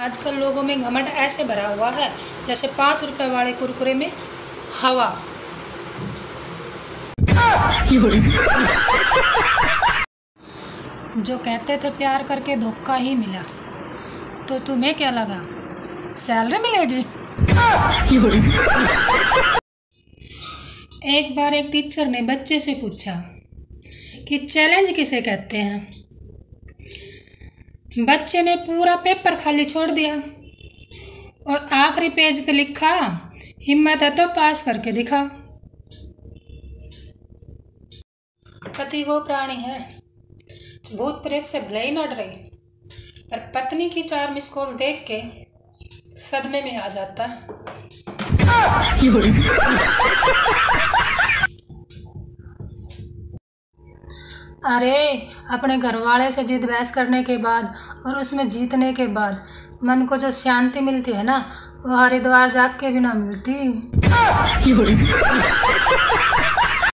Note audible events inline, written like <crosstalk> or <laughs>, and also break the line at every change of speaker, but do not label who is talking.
आजकल लोगों में घमंड ऐसे भरा हुआ है, जैसे पाँच रुपए वाले कुरकुरे में हवा। जो कहते थे प्यार करके धोखा ही मिला तो तुम्हें क्या लगा? सैलरी मिलेगी? एक बार एक टीचर ने बच्चे से पूछा कि चैलेंज किसे कहते हैं? बच्चे ने पूरा पेपर खाली छोड़ दिया और आखिरी पेज पे लिखा, हिम्मत है तो पास करके दिखा। पति वो प्राणी है भूत प्रेत से भले ही न डरे पर पत्नी की चार मिस कॉल देख के सदमे में आ जाता। <laughs> है अरे, अपने घर वाले से जीत बहस करने के बाद और उसमें जीतने के बाद मन को जो शांति मिलती है ना, वो हरिद्वार जाग के भी ना मिलती। <laughs>